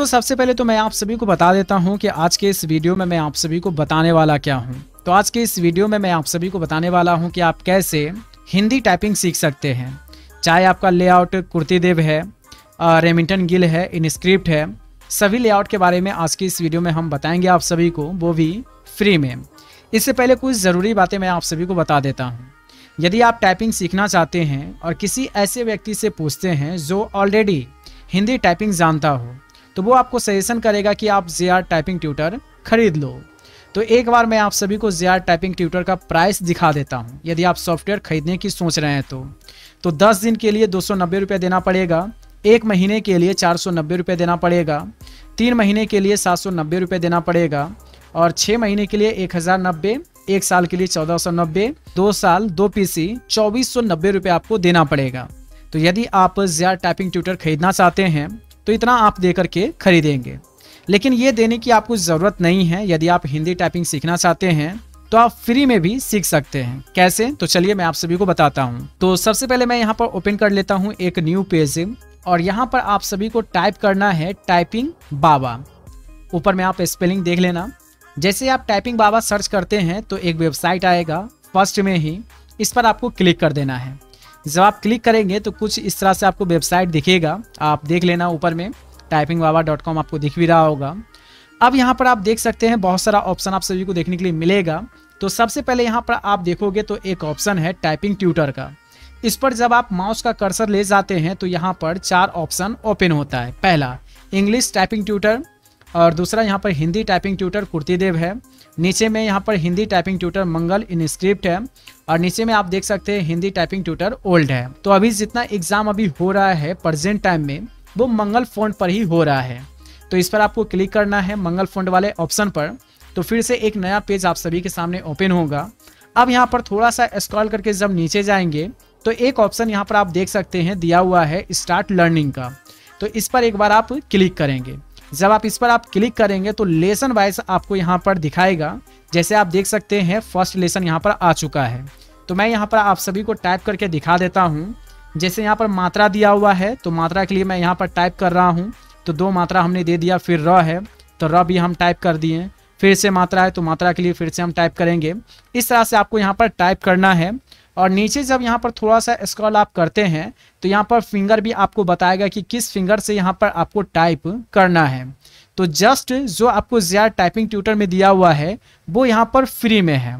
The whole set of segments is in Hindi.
दोस्तों, सबसे पहले तो मैं आप सभी को बता देता हूँ कि आज के इस वीडियो में मैं आप सभी को बताने वाला क्या हूँ। तो आज के इस वीडियो में मैं आप सभी को बताने वाला हूँ कि आप कैसे हिंदी टाइपिंग सीख सकते हैं। चाहे आपका लेआउट कुर्ती देव है रेमिंटन गिल है, इनस्क्रिप्ट है, सभी लेआउट के बारे में आज की इस वीडियो में हम बताएँगे आप सभी को, वो भी फ्री में। इससे पहले कुछ ज़रूरी बातें मैं आप सभी को बता देता हूँ। यदि आप टाइपिंग सीखना चाहते हैं और किसी ऐसे व्यक्ति से पूछते हैं जो ऑलरेडी हिंदी टाइपिंग जानता हो तो वो आपको सजेशन करेगा कि आप जे टाइपिंग ट्यूटर खरीद लो। तो एक बार मैं आप सभी को जे टाइपिंग ट्यूटर का प्राइस दिखा देता हूँ, यदि आप सॉफ्टवेयर खरीदने की सोच रहे हैं तो। तो 10 दिन के लिए दो सौ देना पड़ेगा, एक महीने के लिए चार सौ देना पड़ेगा, तीन महीने के लिए सात सौ देना पड़ेगा, और छः महीने के लिए एक हज़ार नब्बे, एक साल के लिए चौदह सौ नब्बे, दो साल, दो पीसी, चौबीस सौ नब्बे रुपये आपको देना पड़ेगा। तो यदि आप जे टाइपिंग ट्यूटर खरीदना चाहते हैं तो इतना आप दे करके खरीदेंगे। लेकिन ये देने की आपको ज़रूरत नहीं है। यदि आप हिंदी टाइपिंग सीखना चाहते हैं तो आप फ्री में भी सीख सकते हैं। कैसे? तो चलिए मैं आप सभी को बताता हूँ। तो सबसे पहले मैं यहाँ पर ओपन कर लेता हूँ एक न्यू पेज और यहाँ पर आप सभी को टाइप करना है टाइपिंग बाबा ऊपर में आप स्पेलिंग देख लेना। जैसे आप टाइपिंग बाबा सर्च करते हैं तो एक वेबसाइट आएगा फ़र्स्ट में ही। इस पर आपको क्लिक कर देना है। जब आप क्लिक करेंगे तो कुछ इस तरह से आपको वेबसाइट दिखेगा। आप देख लेना ऊपर में टाइपिंग बाबा डॉट कॉम आपको दिख भी रहा होगा। अब यहाँ पर आप देख सकते हैं बहुत सारा ऑप्शन आप सभी को देखने के लिए मिलेगा। तो सबसे पहले यहाँ पर आप देखोगे तो एक ऑप्शन है टाइपिंग ट्यूटर का। इस पर जब आप माउस का कर्सर ले जाते हैं तो यहाँ पर चार ऑप्शन ओपन होता है। पहला इंग्लिश टाइपिंग ट्यूटर और दूसरा यहाँ पर हिंदी टाइपिंग ट्यूटर कुर्तीदेव है। नीचे में यहाँ पर Hindi typing tutor Mangal InScript है, और नीचे में आप देख सकते हैं हिंदी टाइपिंग ट्यूटर ओल्ड है। तो अभी जितना एग्ज़ाम अभी हो रहा है प्रजेंट टाइम में, वो मंगल फ़ोन पर ही हो रहा है। तो इस पर आपको क्लिक करना है मंगल फ़ोन वाले ऑप्शन पर। तो फिर से एक नया पेज आप सभी के सामने ओपन होगा। अब यहाँ पर थोड़ा सा स्क्रॉल करके जब नीचे जाएँगे तो एक ऑप्शन यहाँ पर आप देख सकते हैं दिया हुआ है स्टार्ट लर्निंग का। तो इस पर एक बार आप क्लिक करेंगे। जब आप इस पर आप क्लिक करेंगे तो लेसन वाइज आपको यहाँ पर दिखाएगा। जैसे आप देख सकते हैं, फ़र्स्ट लेसन यहाँ पर आ चुका है। तो मैं यहाँ पर आप सभी को टाइप करके दिखा देता हूँ। जैसे यहाँ पर मात्रा दिया हुआ है तो मात्रा के लिए मैं यहाँ पर टाइप कर रहा हूँ। तो दो मात्रा हमने दे दिया, फिर र है तो र भी हम टाइप कर दिए। फिर से मात्रा है तो मात्रा के लिए फिर से हम टाइप करेंगे। इस तरह से आपको यहाँ पर टाइप करना है। और नीचे जब यहाँ पर थोड़ा सा स्क्रॉल आप करते हैं तो यहाँ पर फिंगर भी आपको बताएगा कि किस फिंगर से यहाँ पर आपको टाइप करना है। तो जस्ट जो आपको ज़्यादा टाइपिंग ट्यूटर में दिया हुआ है, वो यहाँ पर फ्री में है।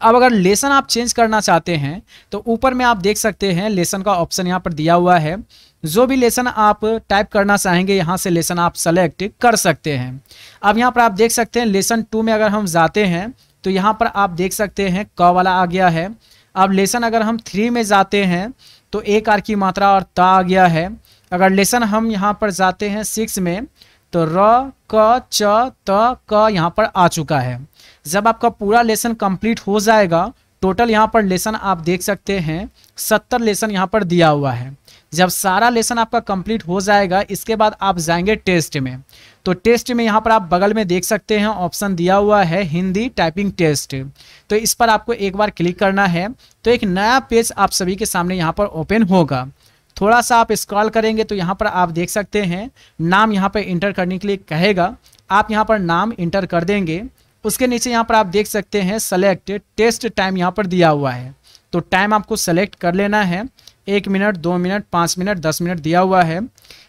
अब अगर लेसन आप चेंज करना चाहते हैं तो ऊपर में आप देख सकते हैं लेसन का ऑप्शन यहाँ पर दिया हुआ है। जो भी लेसन आप टाइप करना चाहेंगे, यहाँ से लेसन आप सेलेक्ट कर सकते हैं। अब यहाँ पर आप देख सकते हैं लेसन टू में अगर हम जाते हैं तो यहाँ पर आप देख सकते हैं, क वाला आ गया है। अब लेसन अगर हम थ्री में जाते हैं तो एक आर की मात्रा और ता आ गया है। अगर लेसन हम यहाँ पर जाते हैं सिक्स में तो र, क, च, त, क यहाँ पर आ चुका है। जब आपका पूरा लेसन कंप्लीट हो जाएगा टोटल यहाँ पर लेसन आप देख सकते हैं, सत्तर लेसन यहाँ पर दिया हुआ है। जब सारा लेसन आपका कंप्लीट हो जाएगा, इसके बाद आप जाएँगे टेस्ट में। तो टेस्ट में यहाँ पर आप बगल में देख सकते हैं, ऑप्शन दिया हुआ है, हिंदी टाइपिंग टेस्ट। तो इस पर आपको एक बार क्लिक करना है। तो एक नया पेज आप सभी के सामने यहाँ पर ओपन होगा। थोड़ा सा आप स्क्रॉल करेंगे तो यहाँ पर आप देख सकते हैं, नाम यहाँ पर इंटर करने के लिए कहेगा। आप यहाँ पर नाम इंटर कर देंगे। उसके नीचे यहाँ पर आप देख सकते हैं सेलेक्ट टेस्ट टाइम यहाँ पर दिया हुआ है। तो टाइम आपको सेलेक्ट कर लेना है। एक मिनट, दो मिनट, पाँच मिनट, दस मिनट दिया हुआ है।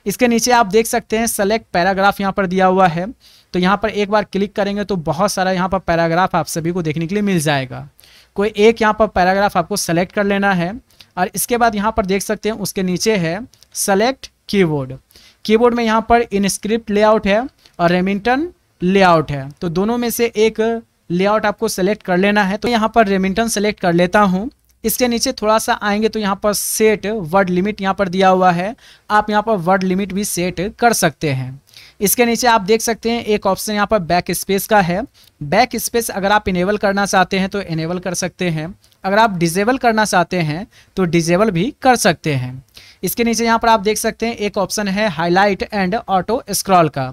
इसके नीचे आप देख सकते हैं सेलेक्ट पैराग्राफ यहाँ पर दिया हुआ है। तो यहाँ पर एक बार क्लिक करेंगे तो बहुत सारा यहाँ पर पैराग्राफ आप सभी को देखने के लिए मिल जाएगा। कोई एक यहाँ पर पैराग्राफ आपको सेलेक्ट कर लेना है। और इसके बाद यहाँ पर देख सकते हैं, उसके नीचे है सेलेक्ट कीबोर्ड कीबोर्ड में यहाँ पर इनस्क्रिप्ट लेआउट है और रेमिंटन लेआउट है। तो दोनों में से एक लेआउट आपको सेलेक्ट कर लेना है। तो यहाँ पर रेमिंटन सेलेक्ट कर लेता हूँ। इसके नीचे थोड़ा सा आएँगे तो यहाँ पर सेट वर्ड लिमिट यहाँ पर दिया हुआ है। आप यहाँ पर वर्ड लिमिट भी सेट कर सकते हैं। इसके नीचे आप देख सकते हैं एक ऑप्शन यहाँ पर बैक स्पेस का है। बैक स्पेस अगर आप इनेबल करना चाहते हैं तो इनेबल कर सकते हैं। अगर आप डिजेबल करना चाहते हैं तो डिजेबल भी कर सकते हैं। इसके नीचे यहाँ पर आप देख सकते हैं, एक ऑप्शन है हाईलाइट एंड ऑटो स्क्रॉल का।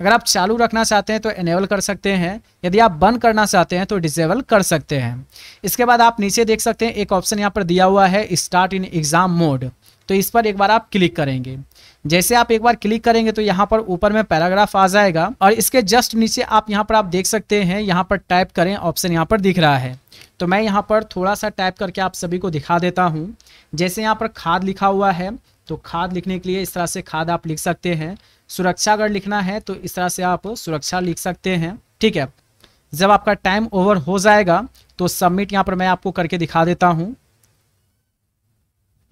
अगर आप चालू रखना चाहते हैं तो इनेबल कर सकते हैं। यदि आप बंद करना चाहते हैं तो डिसेबल कर सकते हैं। इसके बाद आप नीचे देख सकते हैं, एक ऑप्शन यहाँ पर दिया हुआ है स्टार्ट इन एग्ज़ाम मोड तो इस पर एक बार आप क्लिक करेंगे। जैसे आप एक बार क्लिक करेंगे तो यहाँ पर ऊपर में पैराग्राफ आ जाएगा। और इसके जस्ट नीचे आप यहाँ पर आप देख सकते हैं, यहाँ पर टाइप करें ऑप्शन यहाँ पर दिख रहा है। तो मैं यहाँ पर थोड़ा सा टाइप करके आप सभी को दिखा देता हूँ। जैसे यहाँ पर खाद लिखा हुआ है तो खाद लिखने के लिए इस तरह से खाद आप लिख सकते हैं। सुरक्षा अगर लिखना है तो इस तरह से आप सुरक्षा लिख सकते हैं। ठीक है, जब आपका टाइम ओवर हो जाएगा तो सबमिट यहाँ पर मैं आपको करके दिखा देता हूँ।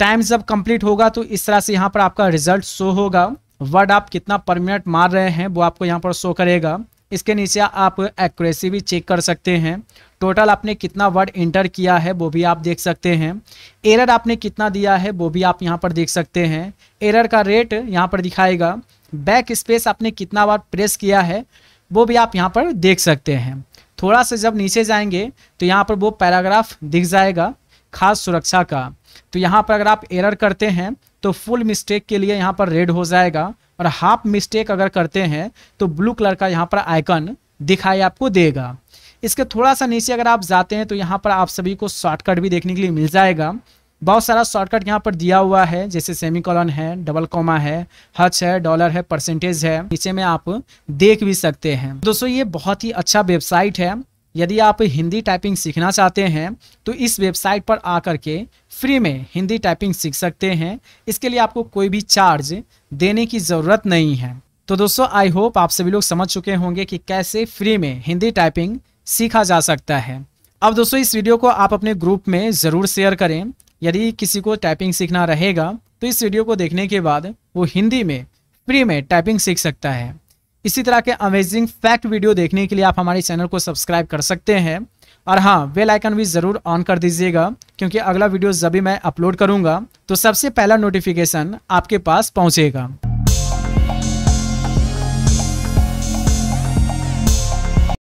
टाइम जब कंप्लीट होगा तो इस तरह से यहाँ पर आपका रिज़ल्ट शो होगा। वर्ड आप कितना पर मिनट मार रहे हैं, वो आपको यहाँ पर शो करेगा। इसके नीचे आप एक्यूरेसी भी चेक कर सकते हैं। टोटल आपने कितना वर्ड इंटर किया है, वो भी आप देख सकते हैं। एरर आपने कितना दिया है, वो भी आप यहाँ पर देख सकते हैं। एरर का रेट यहाँ पर दिखाएगा। बैक स्पेस आपने कितना बार प्रेस किया है, वो भी आप यहाँ पर देख सकते हैं। थोड़ा सा जब नीचे जाएँगे तो यहाँ पर वो पैराग्राफ दिख जाएगा, खास सुरक्षा का। तो यहाँ पर अगर आप एरर करते हैं तो फुल मिस्टेक के लिए यहाँ पर रेड हो जाएगा। और हाफ़ मिस्टेक अगर करते हैं तो ब्लू कलर का यहाँ पर आइकन दिखाई आपको देगा। इसके थोड़ा सा नीचे अगर आप जाते हैं तो यहाँ पर आप सभी को शॉर्टकट भी देखने के लिए मिल जाएगा। बहुत सारा शॉर्टकट यहाँ पर दिया हुआ है, जैसे सेमी कॉलन है, डबल कॉमा है, हच है, डॉलर है, परसेंटेज है। नीचे में आप देख भी सकते हैं। दोस्तों, ये बहुत ही अच्छा वेबसाइट है। यदि आप हिंदी टाइपिंग सीखना चाहते हैं तो इस वेबसाइट पर आकर के फ्री में हिंदी टाइपिंग सीख सकते हैं। इसके लिए आपको कोई भी चार्ज देने की ज़रूरत नहीं है। तो दोस्तों, आई होप आप सभी लोग समझ चुके होंगे कि कैसे फ्री में हिंदी टाइपिंग सीखा जा सकता है। अब दोस्तों, इस वीडियो को आप अपने ग्रुप में ज़रूर शेयर करें। यदि किसी को टाइपिंग सीखना रहेगा तो इस वीडियो को देखने के बाद वो हिंदी में, फ्री में टाइपिंग सीख सकता है। इसी तरह के अमेजिंग फैक्ट वीडियो देखने के लिए आप हमारे चैनल को सब्सक्राइब कर सकते हैं। और हाँ बेल आइकन भी ज़रूर ऑन कर दीजिएगा, क्योंकि अगला वीडियो जब भी मैं अपलोड करूँगा तो सबसे पहला नोटिफिकेशन आपके पास पहुँचेगा।